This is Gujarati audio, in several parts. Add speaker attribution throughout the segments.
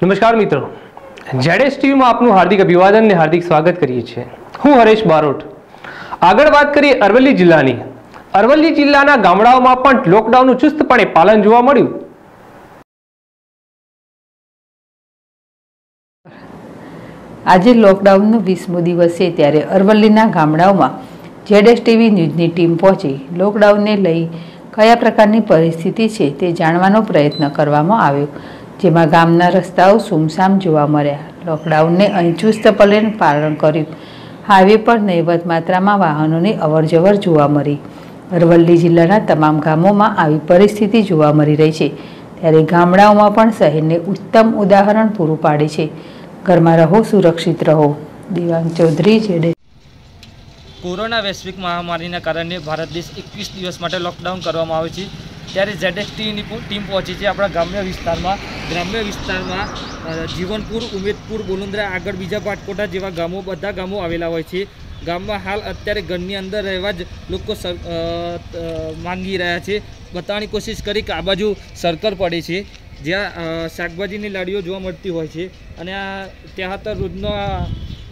Speaker 1: નમસ્કાર મિત્રો. જેડેસ ટીવીમાં આપનું હાર્દિક અભિવાદન અને હાર્દિક સ્વાગત કરીએ છીએ. હું હરેશ બારોટ. આગળ વાત કરીએ અરવલ્લી જિલ્લાની. અરવલ્લી જિલ્લાના ગામડાઓમાં પણ લોકડાઉનનું ચુસ્તપણે પાલન જોવા મળ્યું.
Speaker 2: આજે લોકડાઉનનો વીસમો દિવસ છે ત્યારે અરવલ્લીના ગામડાઓમાં જેડેસ ટીવી ન્યૂઝની ટીમ પહોંચી. લોકડાઉનને લઈ કયા પ્રકારની પરિસ્થિતિ છે તે જાણવાનો પ્રયત્ન કરવામાં આવ્યો. જેમાં ગામના રસ્તાઓ સુમસામ જોવા મળ્યા. લોકડાઉનને અહીં ચુસ્તપણે પાલન કર્યું. હાઈવે પર નહીવત માત્રામાં વાહનોની અવરજવર જોવા મળી. અરવલ્લી જિલ્લાના તમામ ગામોમાં આવી પરિસ્થિતિ જોવા મળી રહી છે. ત્યારે ગામડાઓમાં પણ શહેરને ઉત્તમ ઉદાહરણ પૂરું પાડે છે. ઘરમાં રહો, સુરક્ષિત રહો. દિવાંગ ચૌધરી જેડે
Speaker 3: કોરોના વૈશ્વિક મહામારીના કારણે ભારત દેશ એકવીસ દિવસ માટે લોકડાઉન કરવામાં આવે છે. ત્યારે ઝેડએક્સ ટીની ટીમ પહોંચી છે આપણા ગ્રામ્ય વિસ્તારમાં. ગ્રામ્ય વિસ્તારમાં જીવનપુર, ઉમેદપુર, બોલુંદ્રા, આગળ બીજા પાટકોટા જેવા ગામો, બધા ગામો આવેલા હોય છે. ગામમાં હાલ અત્યારે ઘરની અંદર રહેવા જ લોકો માંગી રહ્યા છે. બતાવવાની કોશિશ કરી કે આ બાજુ સર્કલ પડે છે. જ્યાં શાકભાજીની લાડીઓ જોવા મળતી હોય છે. અને આ ત્યાં તો રોજનો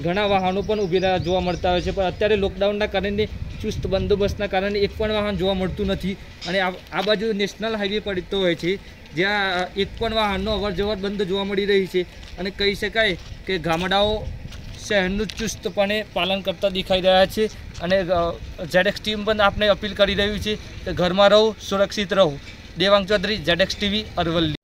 Speaker 3: ઘણા વાહનો પણ ઊભી જોવા મળતા હોય છે. પણ અત્યારે લોકડાઉનના કારણે ચુસ્ત બંદોબસ્તના કારણે એક પણ વાહન જોવા મળતું નથી. અને આ બાજુ નેશનલ હાઈવે પડતો હોય છે, જ્યાં એક પણ વાહનનો અવર જવર બંધ જોવા મળી રહી છે. અને કહી શકાય કે ગામડાઓ શહેરનું ચુસ્તપણે પાલન કરતા દેખાઈ રહ્યા છે. અને ઝેડેક્સ ટીમ પણ આપણે અપીલ કરી રહ્યું છે કે ઘરમાં રહો, સુરક્ષિત રહો. દેવાંગ ચૌધરી, ઝેડેક્સ ટીવી, અરવલ્લી.